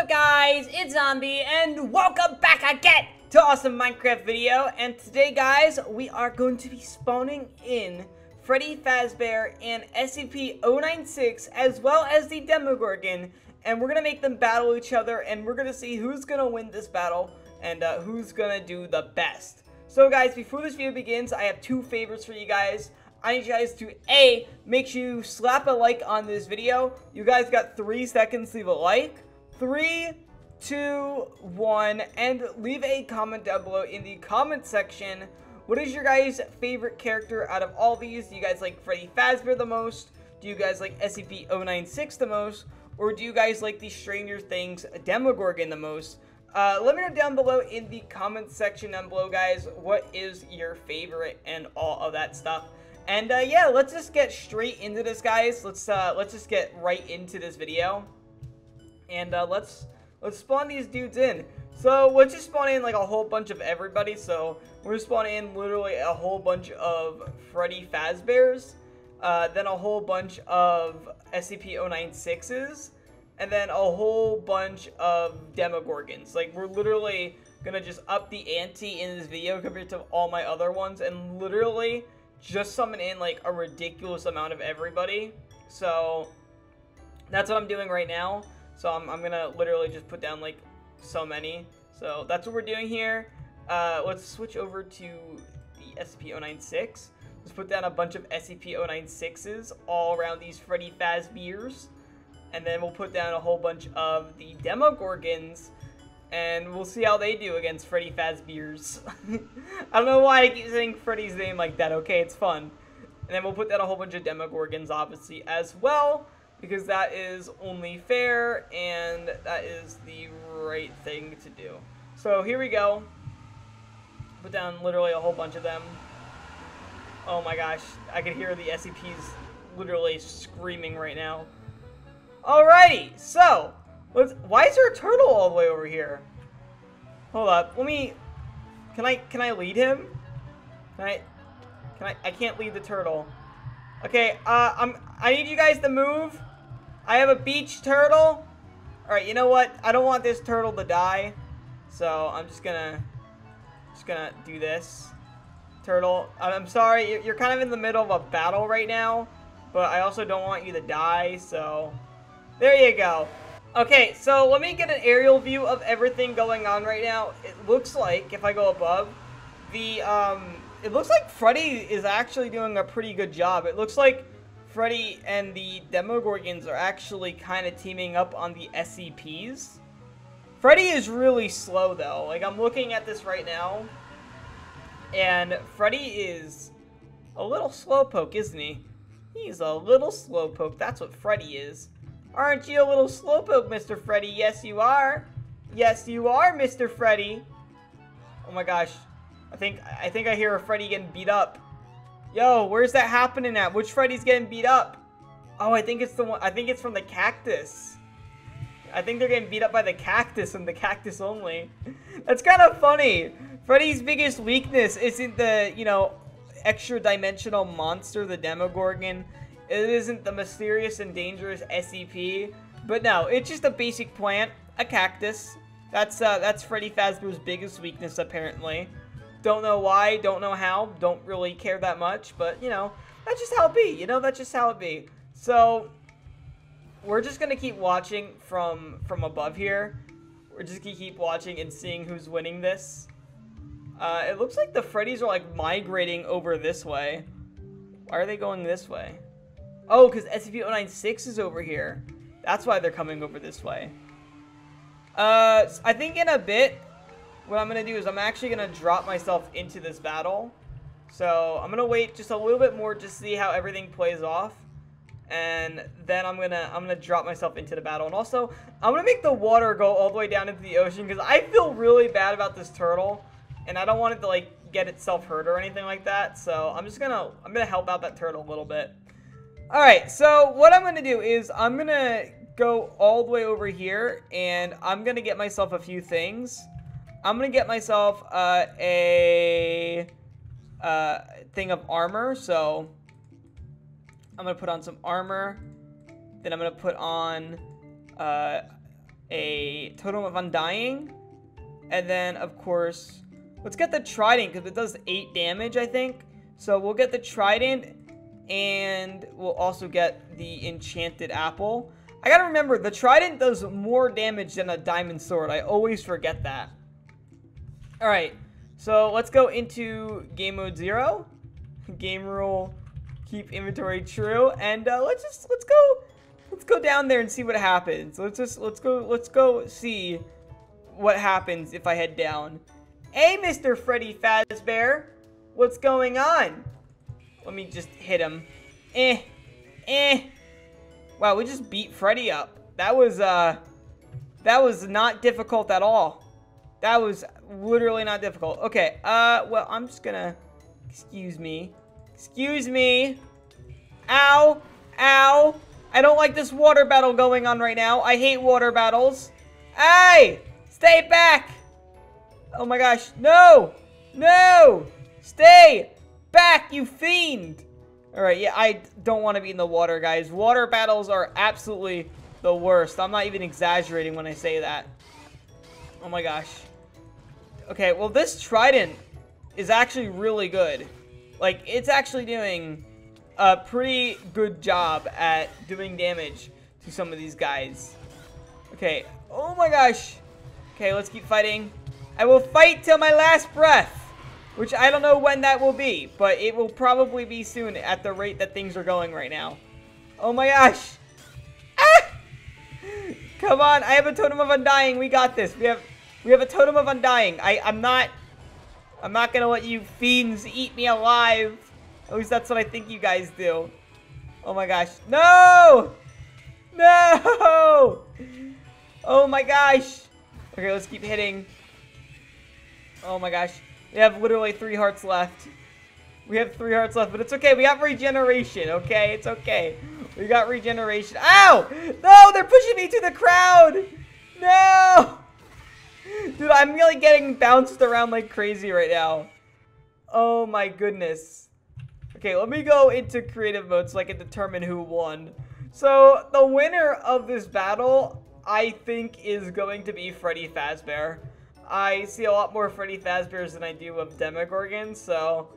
up guys, it's Zombie and welcome back again to awesome Minecraft video and today guys we are going to be spawning in Freddy Fazbear and SCP-096 as well as the Demogorgon and we're gonna make them battle each other and we're gonna see who's gonna win this battle and uh, who's gonna do the best. So guys, before this video begins, I have two favors for you guys. I need you guys to A, make sure you slap a like on this video. You guys got three seconds to leave a like. Three, two, one, and leave a comment down below in the comment section. What is your guys' favorite character out of all these? Do you guys like Freddy Fazbear the most? Do you guys like SCP-096 the most? Or do you guys like the Stranger Things Demogorgon the most? Uh, let me know down below in the comment section down below, guys, what is your favorite and all of that stuff. And uh, yeah, let's just get straight into this, guys. Let's uh, let's just get right into this video, and uh, let's let's spawn these dudes in. So let's just spawn in like a whole bunch of everybody. So we're spawning in literally a whole bunch of Freddy Fazbears, uh, then a whole bunch of SCP-096s, and then a whole bunch of Demogorgons. Like we're literally gonna just up the ante in this video compared to all my other ones, and literally just summon in like a ridiculous amount of everybody. So that's what I'm doing right now. So I'm, I'm gonna literally just put down like so many. So that's what we're doing here. Uh, let's switch over to the SCP-096. Let's put down a bunch of SCP-096s all around these Freddy Fazbears. And then we'll put down a whole bunch of the Demogorgons and we'll see how they do against Freddy Fazbear's. I don't know why I keep saying Freddy's name like that. Okay, it's fun. And then we'll put down a whole bunch of Demogorgons, obviously, as well, because that is only fair, and that is the right thing to do. So here we go. Put down literally a whole bunch of them. Oh my gosh, I can hear the SCPs literally screaming right now. Alrighty, so Let's, why is there a turtle all the way over here? Hold up. Let me... Can I can I lead him? Can I... Can I... I can't lead the turtle. Okay, uh, I'm... I need you guys to move. I have a beach turtle. Alright, you know what? I don't want this turtle to die. So, I'm just gonna... Just gonna do this. Turtle, I'm sorry. You're kind of in the middle of a battle right now. But I also don't want you to die, so... There you go. Okay, so let me get an aerial view of everything going on right now. It looks like, if I go above, the, um, it looks like Freddy is actually doing a pretty good job. It looks like Freddy and the Demogorgons are actually kind of teaming up on the SCPs. Freddy is really slow, though. Like, I'm looking at this right now, and Freddy is a little slowpoke, isn't he? He's a little slowpoke. That's what Freddy is. Aren't you a little slowpoke, Mr. Freddy? Yes, you are. Yes, you are, Mr. Freddy. Oh my gosh. I think I think I hear a Freddy getting beat up. Yo, where's that happening at? Which Freddy's getting beat up? Oh, I think it's the one I think it's from the cactus. I think they're getting beat up by the cactus and the cactus only. That's kind of funny. Freddy's biggest weakness isn't the, you know, extra dimensional monster, the Demogorgon. It isn't the mysterious and dangerous SCP, but no, it's just a basic plant, a cactus. That's uh, that's Freddy Fazbear's biggest weakness, apparently. Don't know why, don't know how, don't really care that much, but, you know, that's just how it be, you know, that's just how it be. So, we're just gonna keep watching from, from above here. We're just gonna keep watching and seeing who's winning this. Uh, it looks like the Freddys are, like, migrating over this way. Why are they going this way? Oh, because SCP-096 is over here. That's why they're coming over this way. Uh, I think in a bit, what I'm going to do is I'm actually going to drop myself into this battle. So, I'm going to wait just a little bit more to see how everything plays off. And then I'm going to I'm gonna drop myself into the battle. And also, I'm going to make the water go all the way down into the ocean because I feel really bad about this turtle. And I don't want it to, like, get itself hurt or anything like that. So, I'm just going to I'm to help out that turtle a little bit. Alright, so what I'm going to do is I'm going to go all the way over here, and I'm going to get myself a few things. I'm to get myself uh, a uh, thing of armor, so I'm to put on some armor. Then I'm to put on uh, a Totem of Undying. And then, of course, let's get the Trident because it does 8 damage, I think. So we'll get the Trident and we'll also get the Enchanted Apple. I gotta remember, the Trident does more damage than a Diamond Sword. I always forget that. Alright, so let's go into Game Mode 0. Game rule, keep inventory true. And uh, let's just, let's go, let's go down there and see what happens. Let's just, let's go, let's go see what happens if I head down. Hey, Mr. Freddy Fazbear. What's going on? Let me just hit him. Eh. Eh. Wow, we just beat Freddy up. That was, uh... That was not difficult at all. That was literally not difficult. Okay, uh, well, I'm just gonna... Excuse me. Excuse me. Ow. Ow. I don't like this water battle going on right now. I hate water battles. Hey! Stay back! Oh my gosh. No! No! Stay back, you fiend! Alright, yeah, I don't want to be in the water, guys. Water battles are absolutely the worst. I'm not even exaggerating when I say that. Oh my gosh. Okay, well, this trident is actually really good. Like, it's actually doing a pretty good job at doing damage to some of these guys. Okay, oh my gosh. Okay, let's keep fighting. I will fight till my last breath. Which I don't know when that will be, but it will probably be soon at the rate that things are going right now. Oh my gosh. Ah! Come on, I have a Totem of Undying. We got this. We have we have a Totem of Undying. I, I'm not I'm not gonna let you fiends eat me alive. At least that's what I think you guys do. Oh my gosh. No! No! Oh my gosh. Okay, let's keep hitting. Oh my gosh. We have literally three hearts left. We have three hearts left, but it's okay. We got regeneration, okay? It's okay. We got regeneration. Ow! No, they're pushing me to the crowd! No! Dude, I'm really getting bounced around like crazy right now. Oh my goodness. Okay, let me go into creative mode so I can determine who won. So, the winner of this battle, I think, is going to be Freddy Fazbear. I see a lot more Freddy Fazbears than I do of Demogorgons, so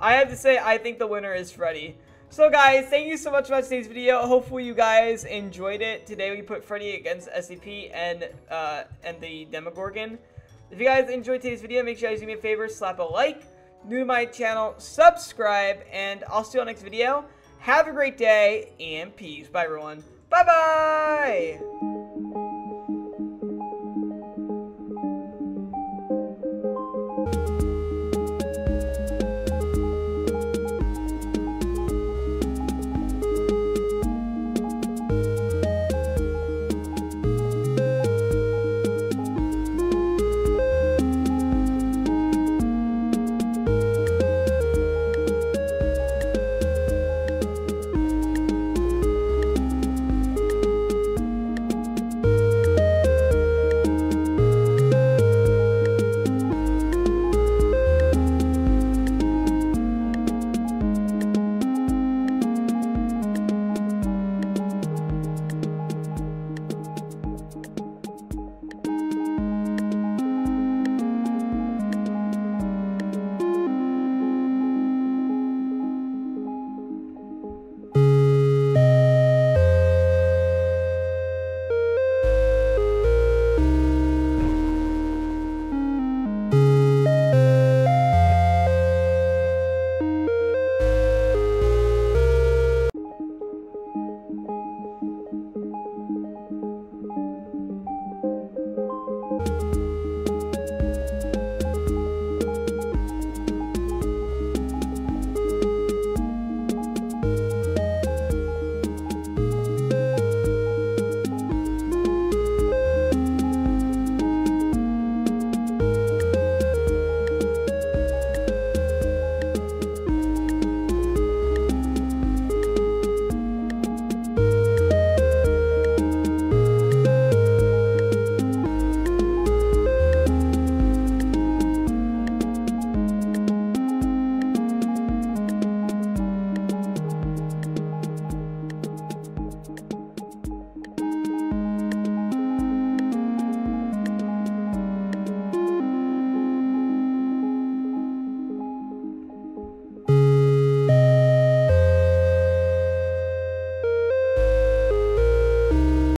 I have to say I think the winner is Freddy. So guys, thank you so much for watching today's video. Hopefully you guys enjoyed it. Today we put Freddy against SCP and uh, and the Demogorgon. If you guys enjoyed today's video, make sure you guys do me a favor, slap a like. New to my channel, subscribe, and I'll see you on next video. Have a great day, and peace. Bye, everyone. Bye-bye!